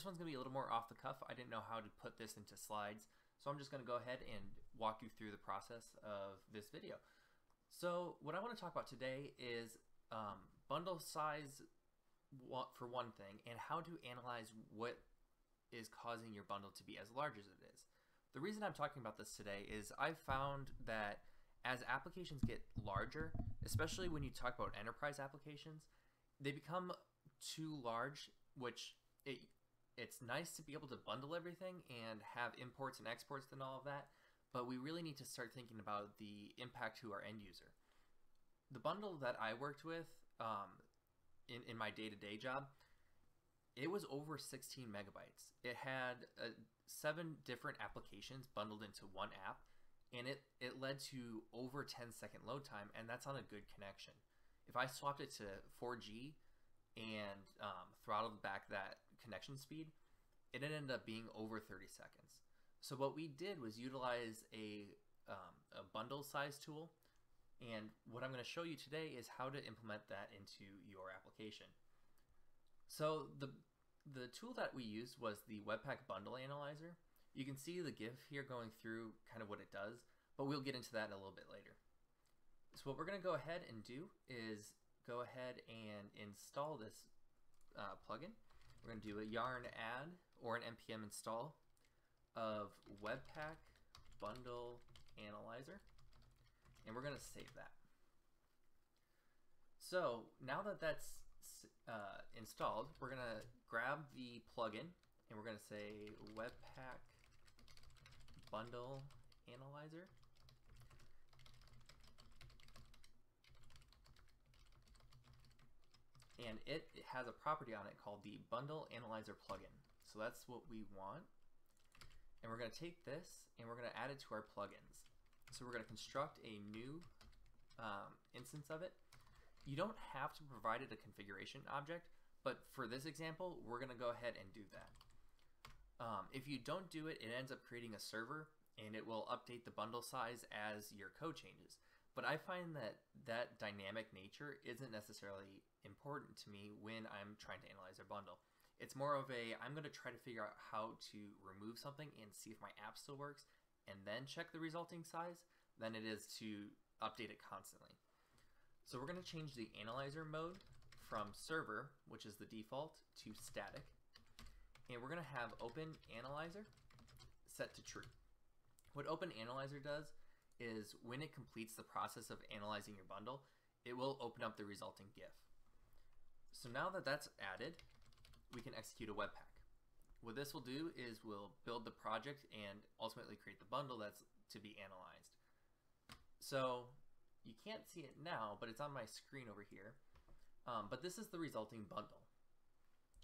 this one's going to be a little more off the cuff. I didn't know how to put this into slides, so I'm just going to go ahead and walk you through the process of this video. So what I want to talk about today is um, bundle size for one thing and how to analyze what is causing your bundle to be as large as it is. The reason I'm talking about this today is I've found that as applications get larger, especially when you talk about enterprise applications, they become too large, which it, it's nice to be able to bundle everything and have imports and exports and all of that, but we really need to start thinking about the impact to our end user. The bundle that I worked with um, in, in my day-to-day -day job, it was over 16 megabytes. It had uh, seven different applications bundled into one app, and it, it led to over 10 second load time, and that's on a good connection. If I swapped it to 4G and um, throttled back that connection speed, it ended up being over 30 seconds. So what we did was utilize a, um, a bundle size tool, and what I'm going to show you today is how to implement that into your application. So the the tool that we used was the Webpack Bundle Analyzer. You can see the GIF here going through kind of what it does, but we'll get into that a little bit later. So what we're going to go ahead and do is go ahead and install this uh, plugin. We're going to do a yarn add or an npm install of Webpack Bundle Analyzer, and we're going to save that. So now that that's uh, installed, we're going to grab the plugin and we're going to say Webpack Bundle Analyzer. And it, has a property on it called the Bundle Analyzer plugin. So that's what we want. And we're going to take this and we're going to add it to our plugins. So we're going to construct a new um, instance of it you don't have to provide it a configuration object, but for this example, we're going to go ahead and do that. Um, if you don't do it, it ends up creating a server and it will update the bundle size as your code changes. But I find that that dynamic nature isn't necessarily important to me when I'm trying to analyze a bundle. It's more of a, I'm going to try to figure out how to remove something and see if my app still works and then check the resulting size than it is to update it constantly. So we're going to change the analyzer mode from server, which is the default, to static. And we're going to have open analyzer set to true. What open analyzer does is when it completes the process of analyzing your bundle, it will open up the resulting GIF. So now that that's added, we can execute a webpack. What this will do is we'll build the project and ultimately create the bundle that's to be analyzed. So you can't see it now, but it's on my screen over here. Um, but this is the resulting bundle.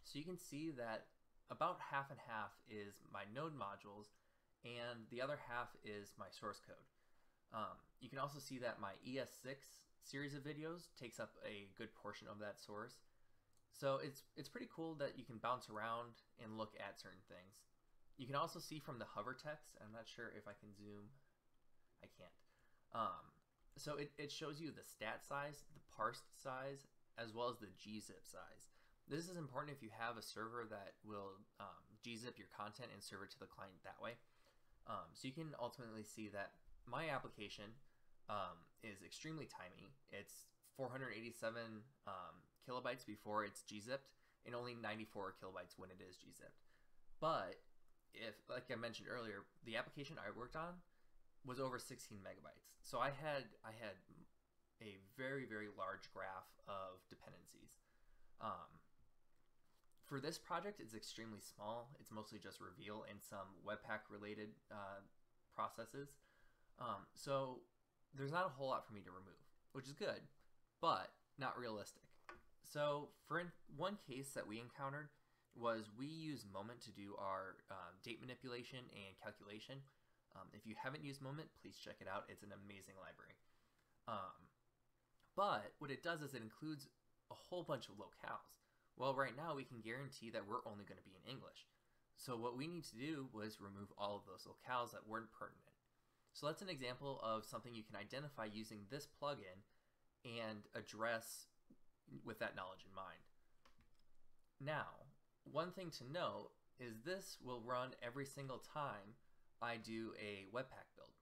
So you can see that about half and half is my node modules and the other half is my source code. Um, you can also see that my ES6 series of videos takes up a good portion of that source. So it's, it's pretty cool that you can bounce around and look at certain things. You can also see from the hover text, I'm not sure if I can zoom, I can't. Um, so it, it shows you the stat size, the parsed size, as well as the gzip size. This is important if you have a server that will um, gzip your content and serve it to the client that way. Um, so you can ultimately see that my application um, is extremely tiny. It's 487 um, kilobytes before it's gzipped and only 94 kilobytes when it is gzipped. But if, like I mentioned earlier, the application I worked on was over 16 megabytes. So I had I had a very very large graph of dependencies. Um, for this project, it's extremely small. It's mostly just reveal and some Webpack related uh, processes. Um, so there's not a whole lot for me to remove, which is good, but not realistic. So for one case that we encountered was we use Moment to do our uh, date manipulation and calculation. Um, if you haven't used Moment, please check it out. It's an amazing library. Um, but what it does is it includes a whole bunch of locales. Well, right now we can guarantee that we're only going to be in English. So what we need to do was remove all of those locales that weren't pertinent. So that's an example of something you can identify using this plugin and address with that knowledge in mind. Now, one thing to note is this will run every single time I do a Webpack build,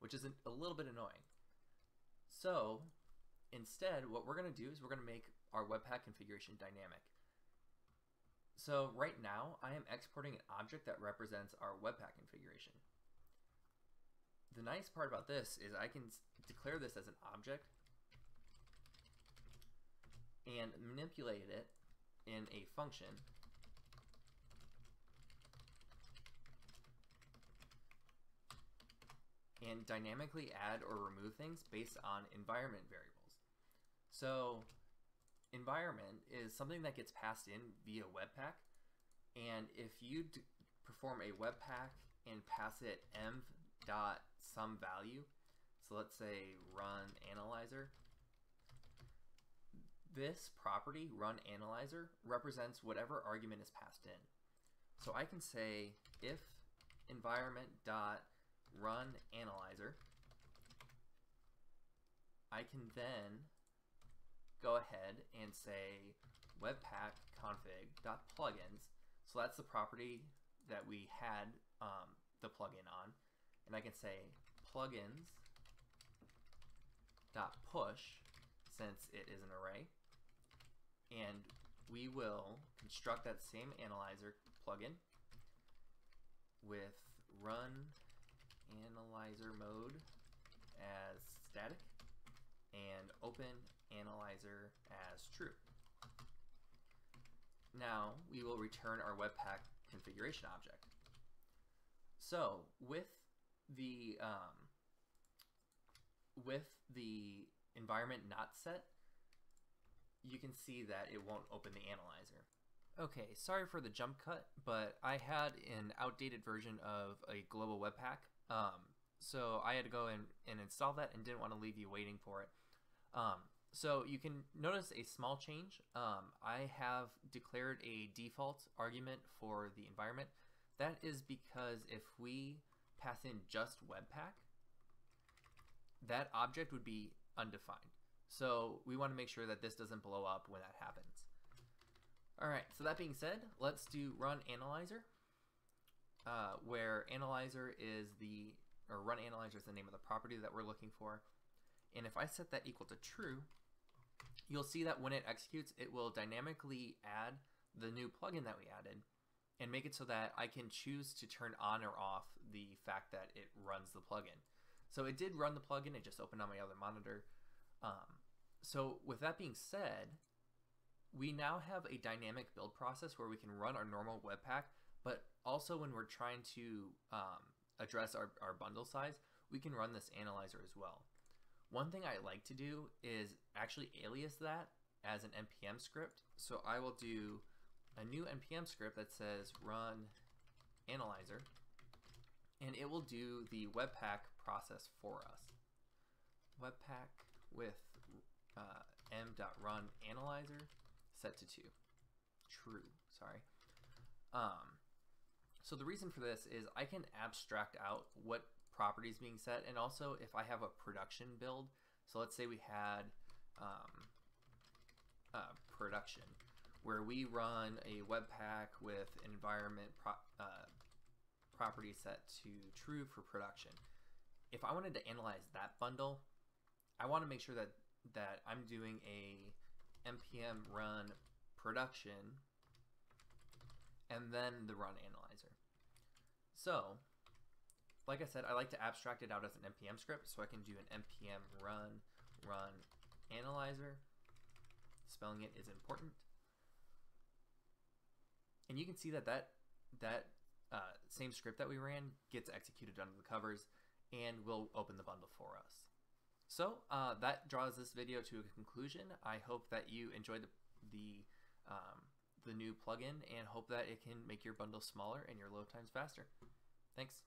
which is a little bit annoying. So instead, what we're going to do is we're going to make our Webpack configuration dynamic. So right now, I am exporting an object that represents our Webpack configuration. Nice part about this is I can declare this as an object and manipulate it in a function and dynamically add or remove things based on environment variables. So environment is something that gets passed in via Webpack and if you perform a Webpack and pass it env dot some value, so let's say run analyzer, this property, run analyzer, represents whatever argument is passed in. So I can say if environment dot run analyzer, I can then go ahead and say webpack config dot plugins. So that's the property that we had um, the plugin on, and I can say plugins dot push since it is an array and we will construct that same analyzer plugin with run analyzer mode as static and open analyzer as true. Now we will return our Webpack configuration object. So with the um, with the environment not set, you can see that it won't open the analyzer. Okay, sorry for the jump cut, but I had an outdated version of a global webpack. Um, so I had to go in and install that and didn't want to leave you waiting for it. Um, so you can notice a small change. Um, I have declared a default argument for the environment. That is because if we pass in just webpack, that object would be undefined. So we want to make sure that this doesn't blow up when that happens. All right, so that being said, let's do run analyzer, uh, where analyzer is the, or run analyzer is the name of the property that we're looking for. And if I set that equal to true, you'll see that when it executes, it will dynamically add the new plugin that we added and make it so that I can choose to turn on or off the fact that it runs the plugin. So it did run the plugin, it just opened on my other monitor. Um, so with that being said, we now have a dynamic build process where we can run our normal Webpack, but also when we're trying to um, address our, our bundle size, we can run this analyzer as well. One thing I like to do is actually alias that as an npm script. So I will do a new npm script that says run analyzer, and it will do the Webpack process for us. Webpack with uh, m.run analyzer set to 2. True, sorry. Um, so the reason for this is I can abstract out what properties being set and also if I have a production build. So let's say we had um, uh, production where we run a webpack with environment pro uh, property set to true for production. If I wanted to analyze that bundle, I want to make sure that that I'm doing a npm run production and then the run analyzer. So, like I said, I like to abstract it out as an npm script so I can do an npm run run analyzer. Spelling it is important. And you can see that that, that uh, same script that we ran gets executed under the covers and will open the bundle for us. So uh, that draws this video to a conclusion. I hope that you enjoyed the, the, um, the new plugin and hope that it can make your bundle smaller and your load times faster. Thanks.